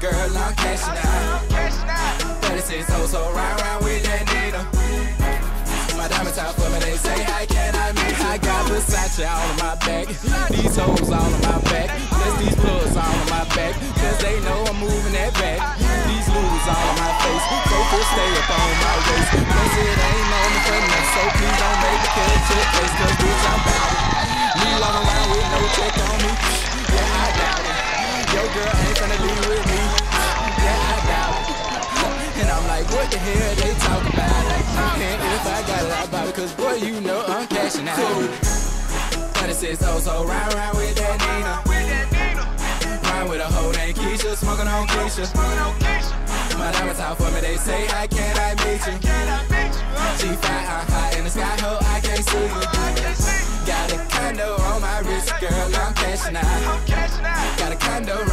girl, I'm cashing out. 36 hoes, so round, round with that needle. My diamonds out for me, they say, How can I meet you? I got Versace all on my back, these hoes all on my back, plus these plugs all on my back, cause they know I'm moving that back. These lures all on my face, focus stay up on my waist, cause it ain't on for nothing, so please don't make me catch your face, cause bitch, I'm back. Me walking around with no check on me, yeah, I doubt it. Your girl ain't finna be with me, what the hell they talk about? And if I got a lot about it, cause boy, you know I'm cashing out. Cool. 36 oh, so round, round with that Nina. Ride with a hoe named Keisha, smoking on Keisha. My diamonds out for me, they say, how can I meet you? She fine, I'm hot in the sky, ho, I can't see you. Got a condo on my wrist, girl, I'm cashing out. Got a condo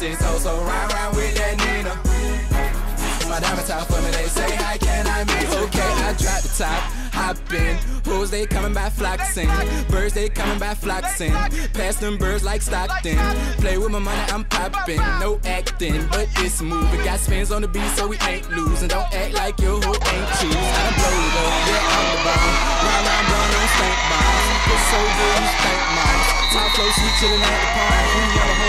36 oh, so round, round with that Nina. My diamonds out for me, they say, how can I meet? Okay, I drop the top, hop in. Hoes, they coming by flocking. Birds, they coming by flocking. Pass them birds like Stockton. Play with my money, I'm popping. No acting, but it's smooth. We got spins on the beat, so we ain't losing. Don't act like your hoe ain't cheese. I'm blowed up, yeah, I'm the bomb. Round, round, round, on stank bombs. It's so good, you stank moms. Top flow, sweet chillin' at the pond.